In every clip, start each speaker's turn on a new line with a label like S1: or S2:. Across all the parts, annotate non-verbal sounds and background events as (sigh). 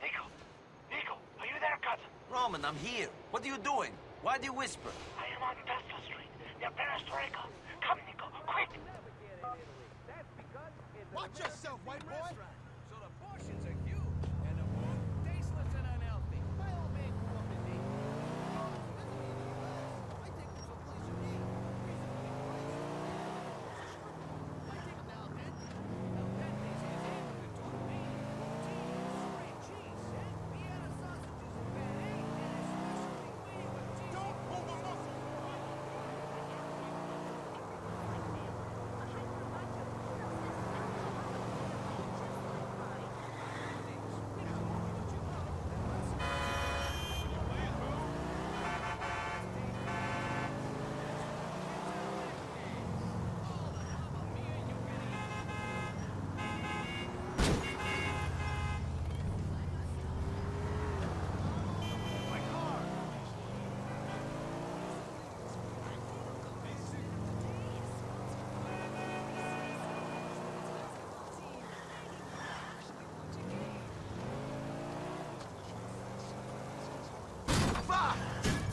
S1: Niko! Niko! Are you there, cousin?
S2: Roman, I'm here. What are you doing? Why do you whisper?
S1: I am on Tesla Street, near Perestroika. Come, Niko, quick!
S3: Watch yourself, white boy!
S4: So the portions are huge, and the food tasteless and unhealthy. My old man grew up in Naples.
S3: I take them someplace you need.
S4: I take him to Al Dente. Al Dente's his hand with tortellini, cheese, straight cheese, and Vienna sausages and penne, and especially linguine with cheese.
S3: Don't pull the muscle!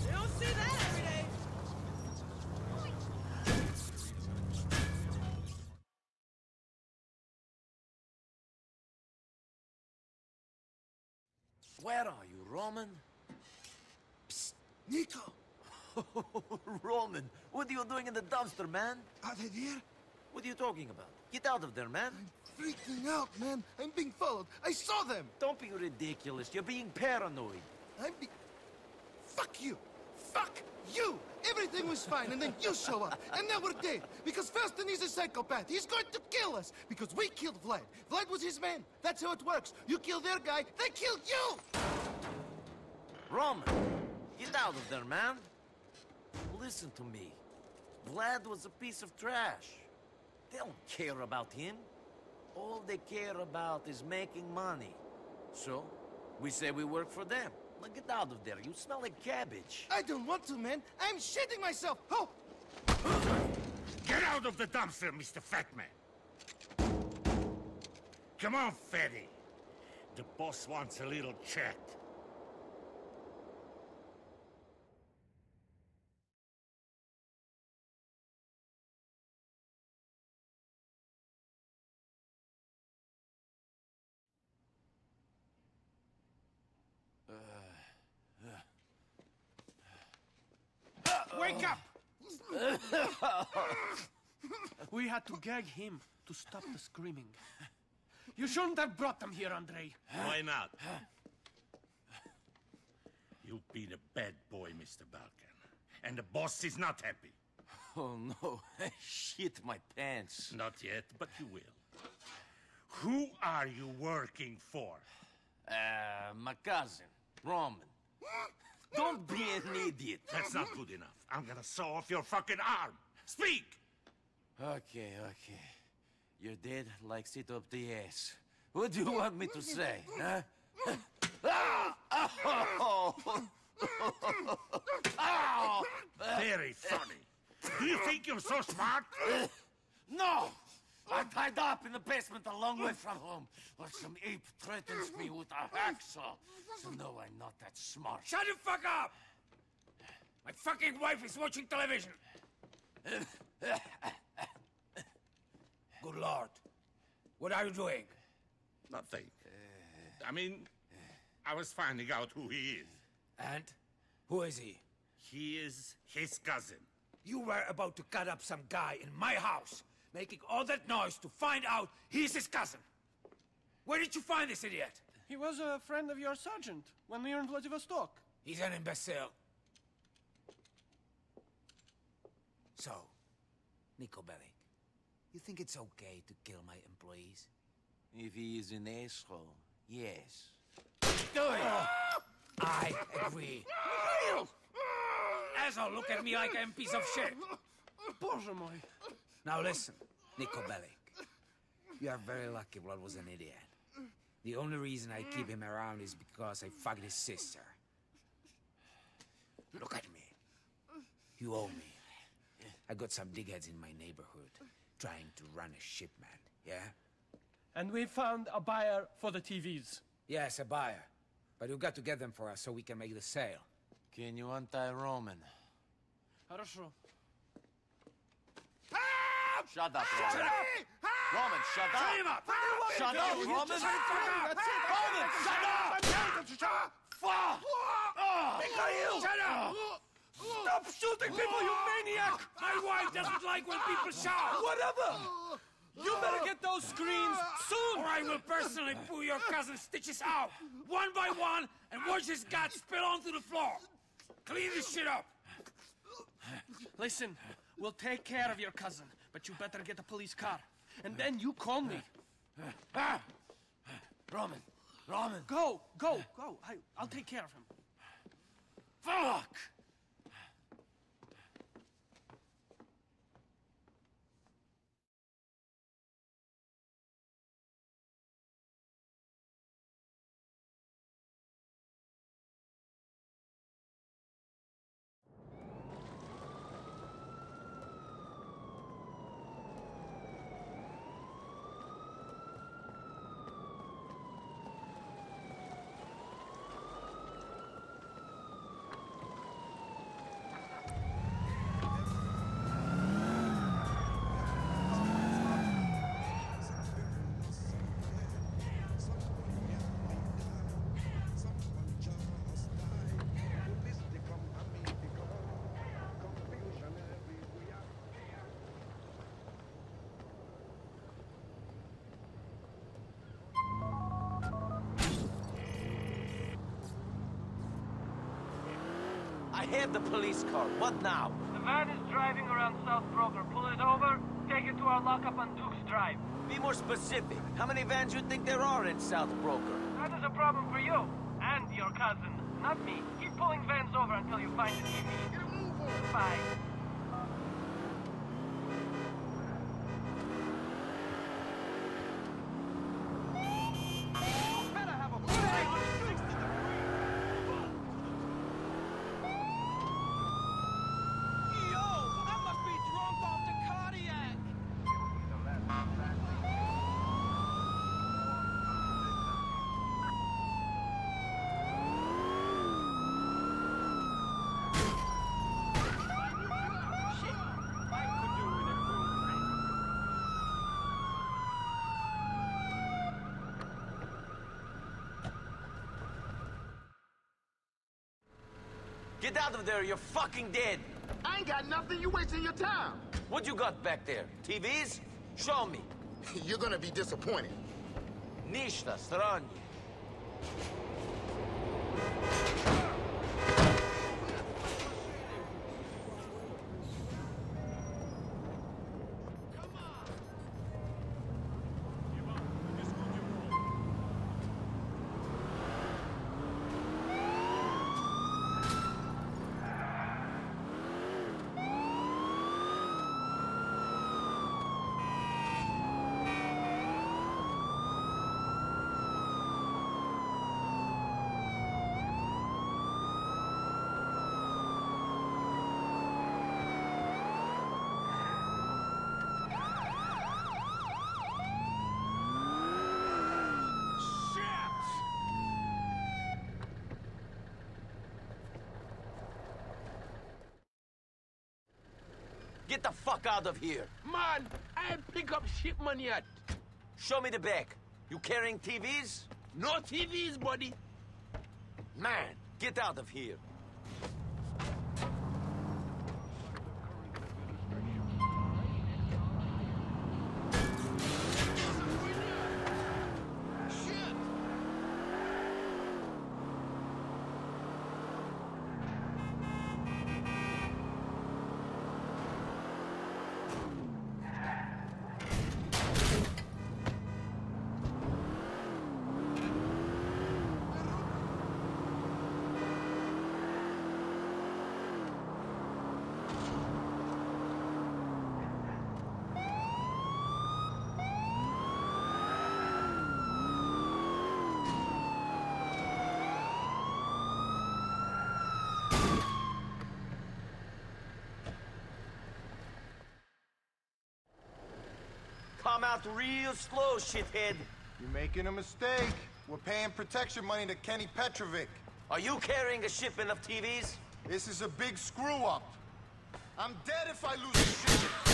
S4: You don't see that every day.
S2: Where are you, Roman?
S3: Niko! (laughs)
S2: Roman, what are you doing in the dumpster, man?
S3: Are they there?
S2: What are you talking about? Get out of there, man.
S3: I'm freaking out, man. I'm being followed. I saw them.
S2: Don't be ridiculous. You're being paranoid.
S3: I'm be... Fuck you! Fuck you! Everything was fine, and then you show up, and now we're dead. Because Felton is a psychopath. He's going to kill us because we killed Vlad. Vlad was his man. That's how it works. You kill their guy, they kill you.
S2: Roman, get out of there, man. Listen to me. Vlad was a piece of trash. They don't care about him. All they care about is making money. So, we say we work for them. Now get out of there. You smell like cabbage.
S3: I don't want to, man. I'm shitting myself. Oh,
S5: Get out of the dumpster, Mr. Fatman! Come on, Fatty. The boss wants a little chat.
S6: Wake up! we had to gag him to stop the screaming. You shouldn't have brought them here, Andrei.
S5: Why not? You've been a bad boy, Mr. Balkan. And the boss is not happy.
S2: Oh no, I (laughs) shit my pants.
S5: Not yet, but you will. Who are you working for?
S2: Uh, my cousin, Roman. Don't be an idiot.
S5: That's not good enough. I'm gonna saw off your fucking arm. Speak!
S2: Okay, okay. You're dead like sit up the ass. What do you want me to say, huh? Ah!
S5: Very funny. Do you think you're so smart?
S2: No! I'm tied up in the basement a long way from home, where some ape threatens me with a hacksaw. So no, I'm not that smart.
S4: Shut the fuck up! My fucking wife is watching television. (laughs) Good lord. What are you doing?
S5: Nothing. Eh. I mean, I was finding out who he is.
S4: And? Who is he?
S5: He is his cousin.
S4: You were about to cut up some guy in my house, making all that noise to find out he's his cousin. Where did you find this idiot?
S6: He was a friend of your sergeant when we were in Vladivostok.
S4: He's an imbecile. So, Niko Bellic, you think it's okay to kill my employees?
S2: If he is an asshole, yes.
S4: Do it! I agree. Asshole, look at me like I'm a piece of shit.
S6: Boże mój.
S4: Now listen, Niko Bellic. You are very lucky Vlad was an idiot. The only reason I keep him around is because I fucked his sister. Look at me. You owe me. I got some digheads in my neighborhood trying to run a shipment, yeah?
S6: And we found a buyer for the TVs.
S4: Yes, a buyer. But you got to get them for us so we can make the sale.
S2: Can you untie Roman?
S6: Хорошо.
S2: Shut up, Roman. Roman, shut up. Shut up, Roman. Roman, shut up. Fuck!
S6: Mikhail! Shut up! Stop shooting people, you maniac! My wife doesn't like when people shout! Whatever! You better get those screens soon!
S5: Or I will personally pull your cousin's stitches out, one by one, and watch his guts spill onto the floor. Clean this shit up.
S6: Listen, we'll take care of your cousin, but you better get a police car. And then you call me.
S2: Roman, Roman.
S6: Go, go, go. I, I'll take care of him.
S5: Fuck!
S2: I have the police car. What now?
S7: The van is driving around South Broker. Pull it over, take it to our lockup on Duke's Drive.
S2: Be more specific. How many vans you think there are in South Broker?
S7: That is a problem for you and your cousin, not me. Keep pulling vans over until you find the TV. Bye.
S6: Yo, I must be drunk off the cardiac.
S2: Get out of there, you're fucking dead.
S3: I ain't got nothing. You wasting your time.
S2: What you got back there? TVs? Show me. (laughs)
S3: You're gonna be disappointed.
S2: Nishta, strannie. Get the fuck out of here.
S8: Man, I pick up shipment yet.
S2: Show me the back. You carrying TVs?
S8: No TVs, buddy.
S2: Man, get out of here. Out real slow, shithead.
S9: You're making a mistake. We're paying protection money to Kenny Petrovic.
S2: Are you carrying a shipment of TVs?
S9: This is a big screw-up. I'm dead if I lose this shit.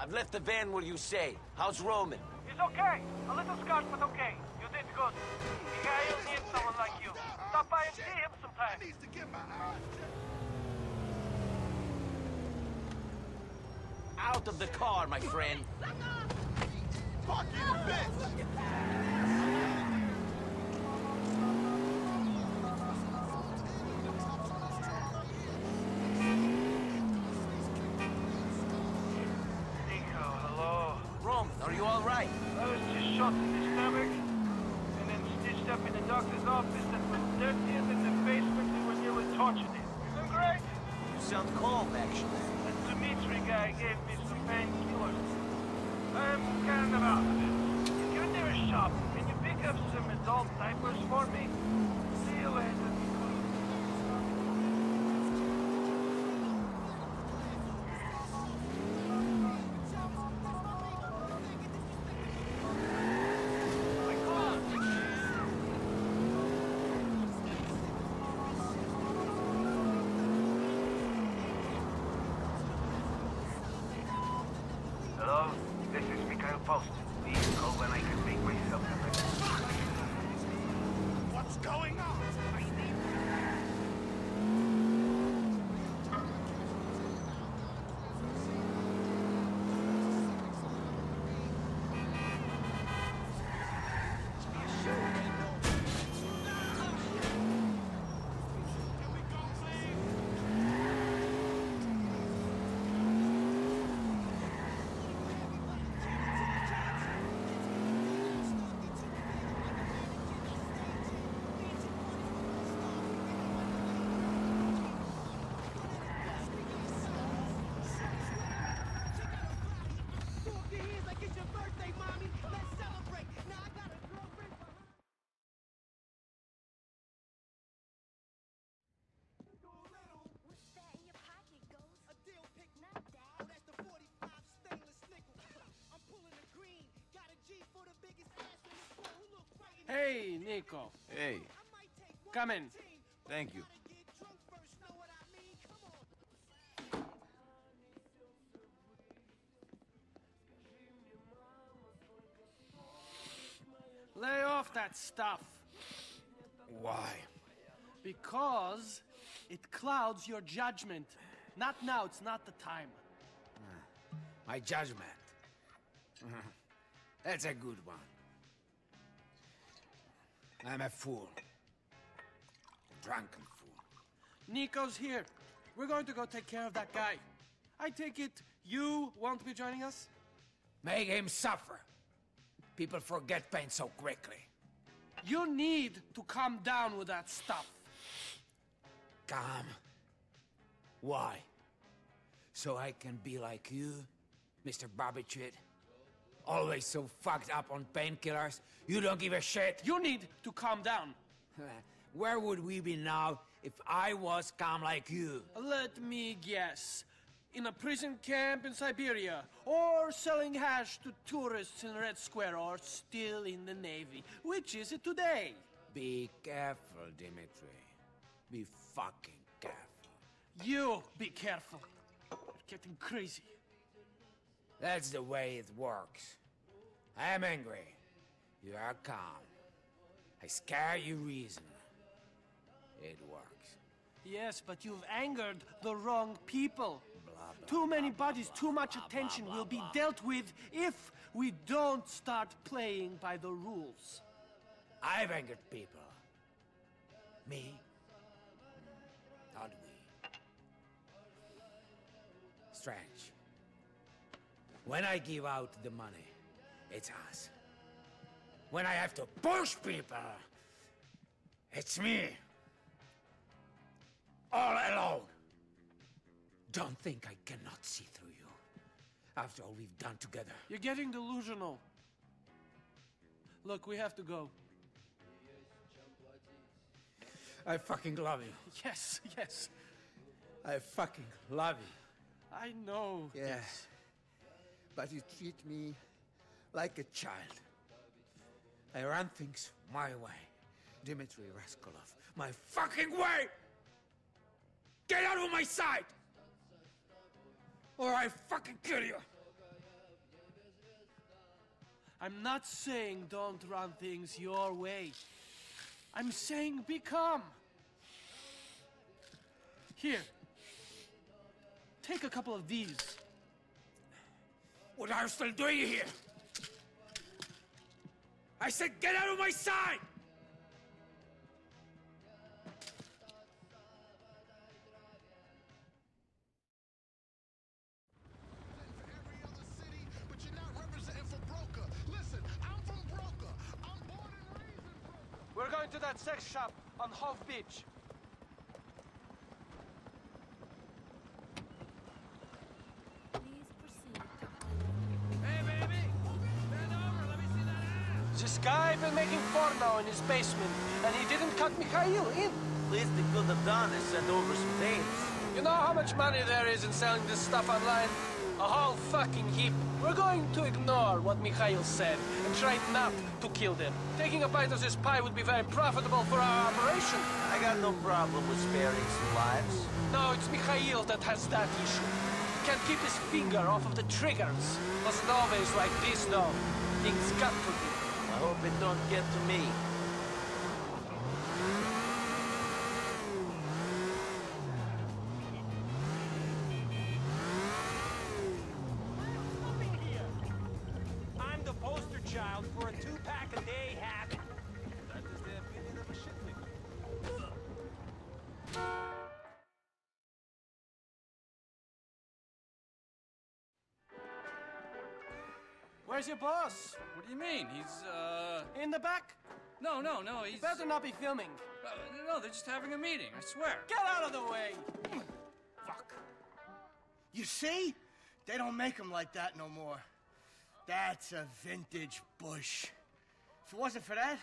S2: I've left the van where you say. How's Roman?
S7: He's okay. A little scarred, but okay. You did good. Mikhail needs someone like you. Stop by and see him sometime.
S10: needs to get my eyes checked.
S2: Out of the car, my friend.
S9: Fucking bitch!
S7: Shot in the stomach and then stitched up in the doctor's office that was dirtier than the basement when you were tortured in. I'm great.
S2: You sound calm,
S6: Hey, Niko.
S2: Hey,
S11: I might take one
S6: Come in.
S2: thank you.
S11: Gotta get drunk first, know what I mean? Come on.
S6: Lay off that stuff.
S4: Why?
S6: Because it clouds your judgment. Not now, it's not the time. Hmm.
S4: My judgment. Hmm. That's a good one. I'm a fool. A drunken fool.
S6: Niko's here. We're going to go take care of that guy. I take it you won't be joining us?
S4: Make him suffer. People forget pain so quickly.
S6: You need to calm down with that stuff.
S4: Calm. Why? So I can be like you, Mr. Barbiturate? Always so fucked up on painkillers. You don't give a shit.
S6: You need to calm down. (laughs)
S4: Where would we be now if I was calm like you?
S6: Let me guess. In a prison camp in Siberia, or selling hash to tourists in Red Square, or still in the Navy. Which is it today?
S4: Be careful, Dimitri. Be fucking careful.
S6: You be careful. You're getting crazy.
S4: That's the way it works. I am angry. You are calm. I scare you reason. It works.
S6: Yes, but you've angered the wrong people. Too many bodies, too much attention will be dealt with if we don't start playing by the rules.
S4: I've angered people. Me? Hmm. Not we. Strange. When I give out the money, it's us. When I have to push people, it's me. All alone. Don't think I cannot see through you. After all we've done together.
S6: You're getting delusional. Look, we have to go.
S4: I fucking love you. (laughs)
S6: Yes, yes.
S4: I fucking love you.
S6: I know.
S4: Yeah. But you treat me like a child. I run things my way. Dimitri Rascalov, my fucking way! Get out of my sight! Or I fucking kill you!
S6: I'm not saying don't run things your way. I'm saying be calm. Here. Take a couple of these.
S4: What are you still doing here? I said get out of my sight!
S6: We're going to that sex shop on Hove Beach. In his basement, and he didn't cut Mikhail in.
S2: Least they could have done is send over some tapes.
S6: You know how much money there is in selling this stuff online? A whole fucking heap. We're going to ignore what Mikhail said and try not to kill them. Taking a bite of this pie would be very profitable for our operation.
S2: I got no problem with sparing some lives.
S6: No, it's Mikhail that has that issue. Can't keep his finger off of the triggers. Wasn't always like this, though. Things got to be.
S2: I hope it don't get to me.
S6: Where's your boss?
S12: What do you mean? He's, uh...
S6: In the back?
S12: No, no, no, he's...
S6: Better not be filming.
S12: Uh, no, they're just having a meeting, I swear.
S6: Get out of the way!
S13: Fuck. You see? They don't make them like that no more. That's a vintage Bush. If it wasn't for that,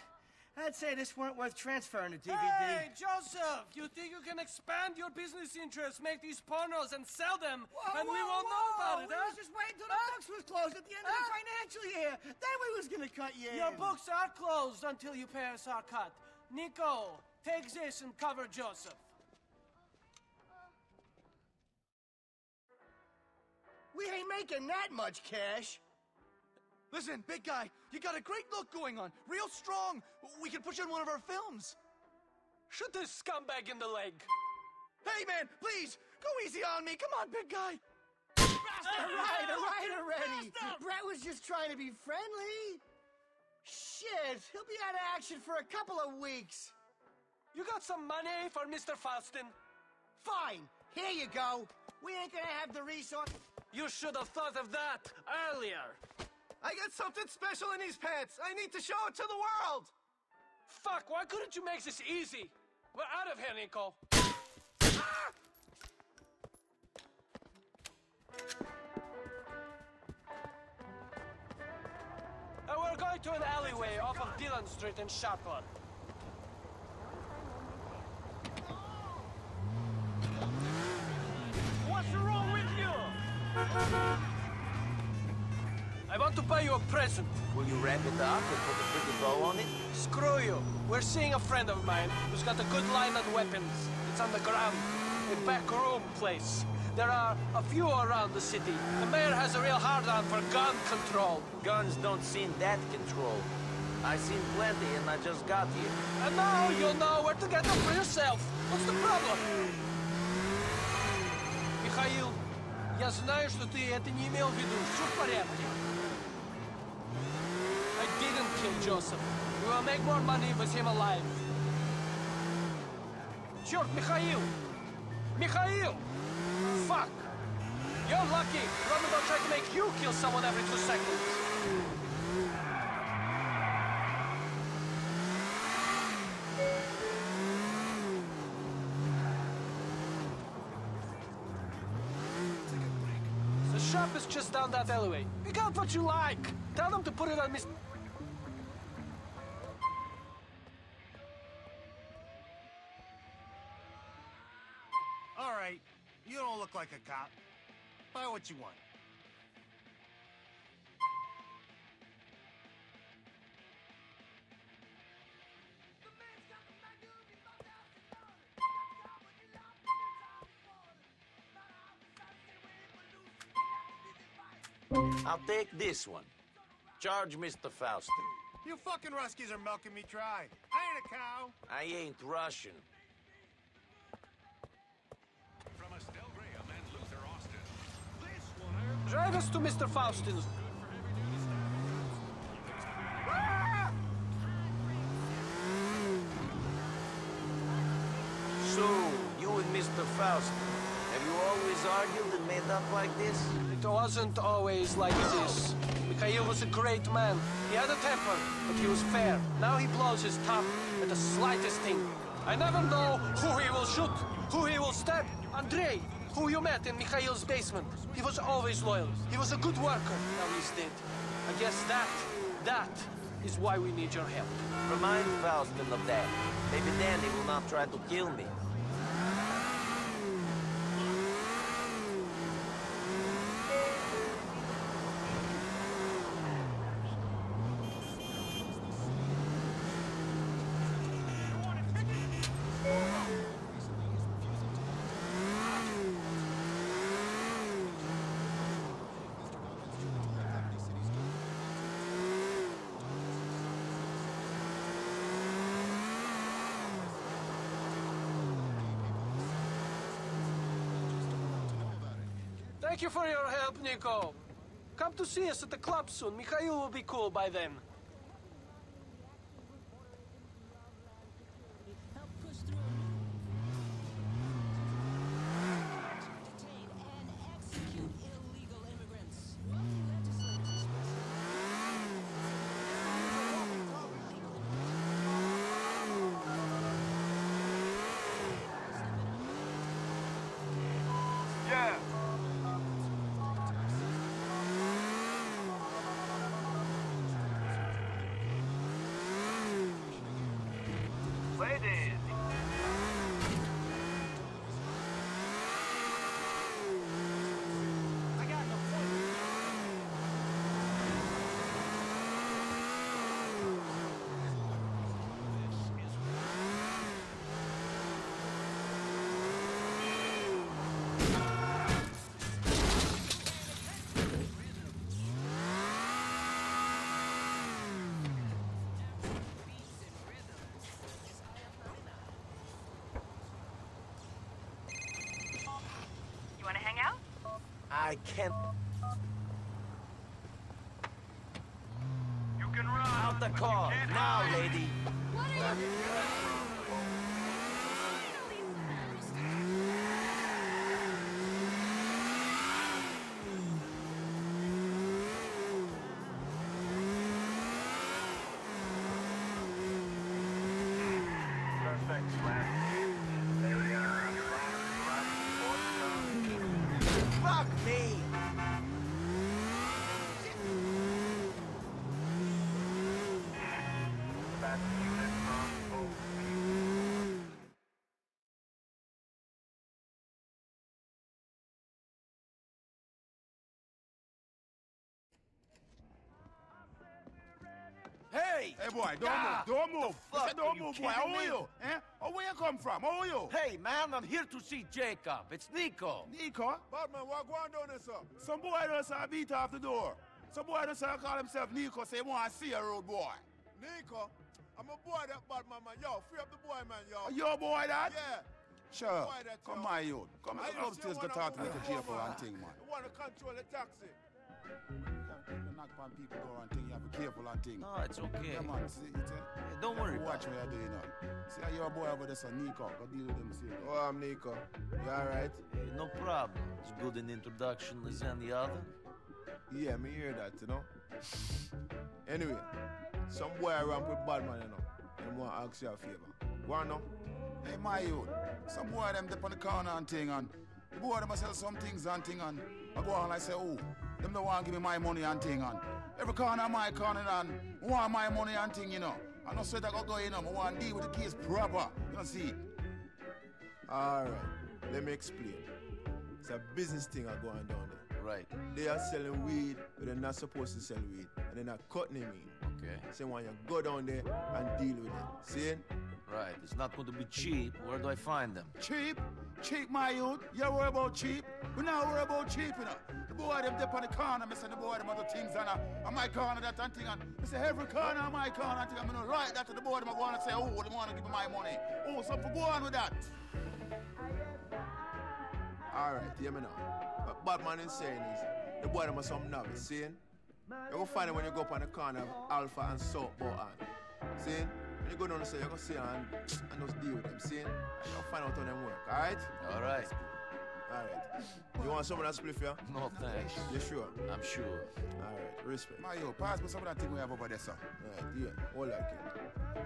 S13: I'd say this weren't worth transferring to DVD.
S6: Hey, Joseph! You think you can expand your business interests, make these pornos, and sell them, and we won't know about it,
S13: We
S6: huh?
S13: was just waiting till the books was closed at the end of the financial year. Then we was gonna cut you
S6: Your
S13: in.
S6: books are closed until you pay us our cut. Niko, take this and cover Joseph.
S13: We ain't making that much cash.
S3: Listen, big guy, you got a great look going on. Real strong. We can put you in one of our films.
S6: Shoot this scumbag in the leg.
S3: Hey, man, please, go easy on me. Come on, big guy.
S13: All right, all right already. Brett was just trying to be friendly. Shit, he'll be out of action for a couple of weeks.
S6: You got some money for Mr. Faustin?
S13: Fine, here you go. We ain't gonna have the resource.
S6: You should have thought of that earlier.
S3: I got something special in these pants. I need to show it to the world.
S6: Fuck, why couldn't you make this easy? We're out of here, Niko. Ah! Uh, right to an alleyway off of Dillon Street in Schottler.
S7: What's wrong with you?
S6: I want to buy you a present.
S2: Will you wrap it up and put a pretty bow on it?
S6: Screw you. We're seeing a friend of mine who's got a good line on weapons. It's on the ground. A back room place. There are a few around the city. The mayor has a real hard-on for gun control.
S2: Guns don't seem that controlled. I seen plenty and I just got here.
S6: And now you'll know where to get them for yourself. What's the problem? Михаил, я знаю, что ты это не имел в виду. Все в порядке. I didn't kill Joseph. We will make more money with him alive. Черт, Михаил! Михаил! Fuck! You're lucky. Roman don't try to make you kill someone every two seconds. The shop is just down that alleyway. Pick out what you like. Tell them to put it on Miss.
S14: what you want.
S2: I'll take this one. Charge Mr. Faustin.
S14: You fucking Ruskies are milking me dry. I ain't a cow.
S2: I ain't Russian.
S6: Drive us to Mr. Faustin's.
S2: So, you and Mr. Faustin, have you always argued and made up like this?
S6: It wasn't always like this. Mikhail was a great man. He had a temper, but he was fair. Now he blows his top at the slightest thing. I never know who he will shoot, who he will stab. Andrei, who you met in Mikhail's basement. He was always loyal. He was a good worker. Now he's dead. I guess that, that is why we need your help.
S2: Remind Faustin of that. Maybe then he will not try to kill me.
S6: Thank you for your help, Niko. Come to see us at the club soon. Mikhail will be cool by then.
S7: I
S2: can't.
S7: You can run.
S2: Out the car, now, lady.
S7: Perfect, Slam. There we are.
S2: Fuck me! Hey!
S15: Hey, boy, don't
S2: Ah,
S15: move, don't move.
S2: the fuck,
S15: said, don't
S2: are you
S15: move, boy. How are you? Eh? Oh, where you come from? How are you?
S2: Hey, man, I'm here to see Jacob. It's Niko.
S15: Niko?
S16: Badman, what going down there, sir?
S15: Some boy just uh, beat off the door. Some boy just call himself Niko, say he want to see a road boy.
S16: Niko, I'm a boy that Badman, man. Yo, free up the boy, man, yo.
S15: Are you a boy that?
S16: Yeah.
S15: Sure.
S16: Boy that,
S15: Come
S16: yo.
S15: my youth. Come
S16: I
S15: come
S16: just
S15: upstairs, go
S16: wanna
S15: talk to
S16: move
S15: Little
S16: on,
S15: Jacob and thing, man.
S16: You want to control the taxi.
S15: You knock on people door and thing, you have to be careful and thing.
S2: No, it's okay.
S15: Yeah, man. See, it's a,
S2: don't worry
S15: Watch what you're doing now. See how you're boy over there, so Niko. Go deal with him, see.
S16: Oh, I'm Niko. You alright?
S2: Hey, no problem. It's good an introduction as any other.
S16: Yeah, me hear that, you know. Anyway, some boy ramp with bad man, you know. And want to ask you a favor. Go on now.
S15: Hey, my youth. Some boy them dip on the corner and thing and the boy them a sell some things and thing and I go on and I say, oh, them don't want to give me my money and thing and every corner of my corner and I want my money and thing, you know. I know sweat I go go, you know. I want to deal with the case proper. You know, see.
S16: Alright, let me explain. It's a business thing I go on down there.
S2: Right.
S16: They are selling weed, but they're not supposed to sell weed. And they're not cutting them in.
S2: Okay.
S16: So when you go down there and deal with it. See?
S2: Right. It's not going to be cheap. Where do I find them?
S15: Cheap? Cheap, my youth? You worry about cheap? We not worry about cheap, you know. Boy them dip on the corner, me say the boy them other things and uh, on my corner that and thing and me say every corner my corner and thing I'm gonna write that to the boy them I go on and say, oh, they want to give me my money. Oh, something go on with that.
S16: Alright, hear me now. What Badman is saying is, the boy them are some novice, see? You go find them when you go up on the corner of Alpha and South Bohan. See? When you go down the side, you go see and, and just deal with them, see? And you'll find out how them work, alright?
S2: All right.
S16: Alright. You want some of that spliff, yeah?
S2: No, thanks.
S16: You sure?
S2: I'm sure.
S16: Alright, respect.
S15: Mario, pass me some of that thing we have over there, sir.
S16: Alright, yeah. Hold that kid.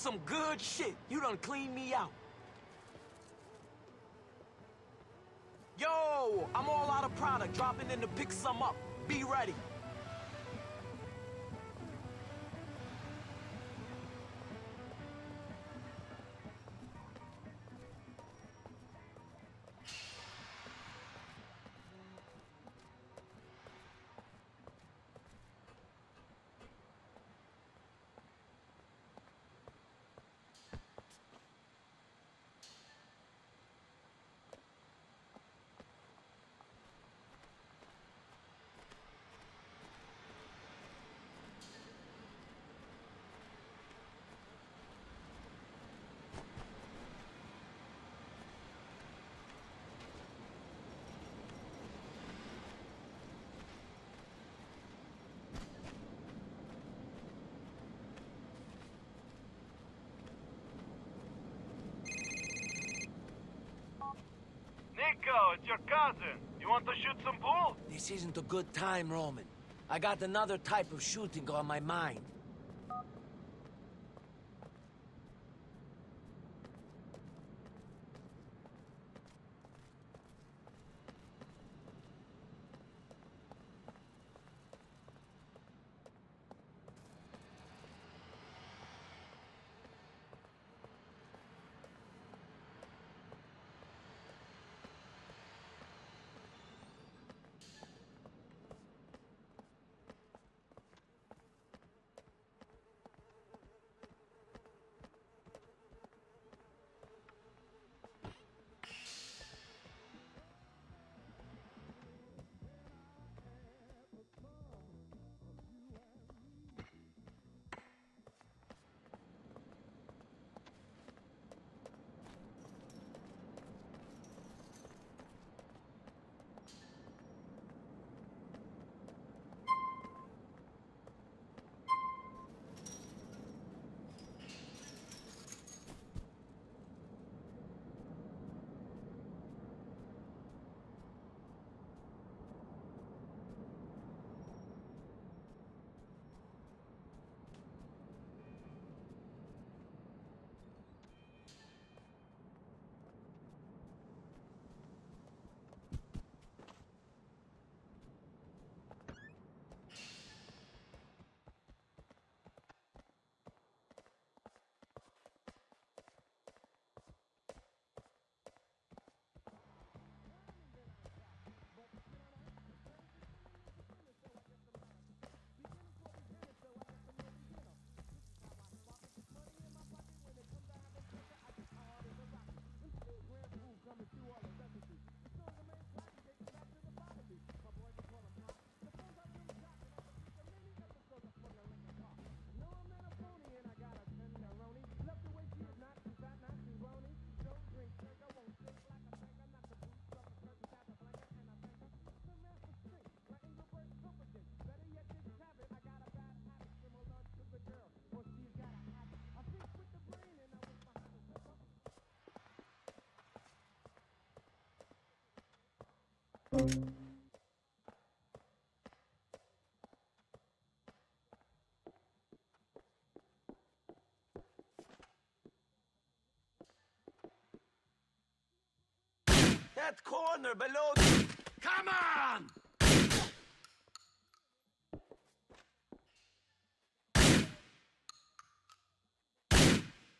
S6: Some good shit. You done cleaned me out. Yo, I'm all out of product. Dropping in to pick some up. Be ready.
S7: It's your cousin. You want to shoot some pool?
S2: This isn't a good time, Roman. I got another type of shooting on my mind. That corner below. Come on!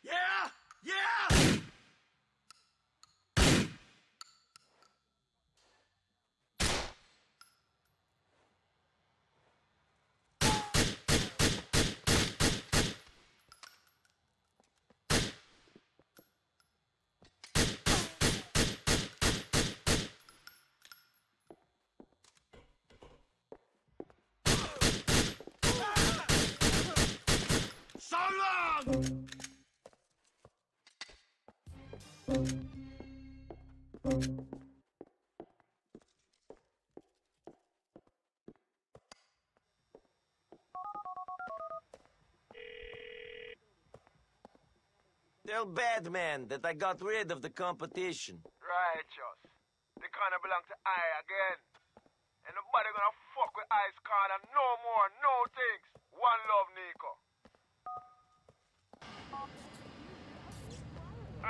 S2: Yeah! Yeah! So long! Tell Badman that I got rid of the competition.
S17: Righteous. The corner belong to I again. And nobody gonna fuck with Ice Corner no more, no things. One love, Niko.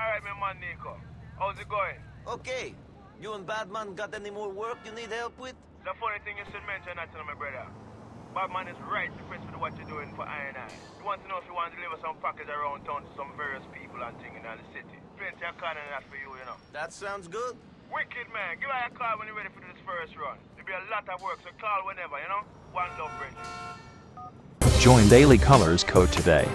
S17: Alright, my man Niko. How's it going?
S2: Okay. You and Badman got any more work you need help with?
S17: The funny thing you should mention that to my brother. Badman is right impressed with what you're doing for I and I. He wants to know if you want to deliver some package around town to some various people and things in the city. Plenty of in that for you, you know.
S2: That sounds good.
S17: Wicked man, give her a call when you're ready for this first run. There'll be a lot of work, so call whenever, you know? One love, Bridget.
S18: Join Daily Colors Code today.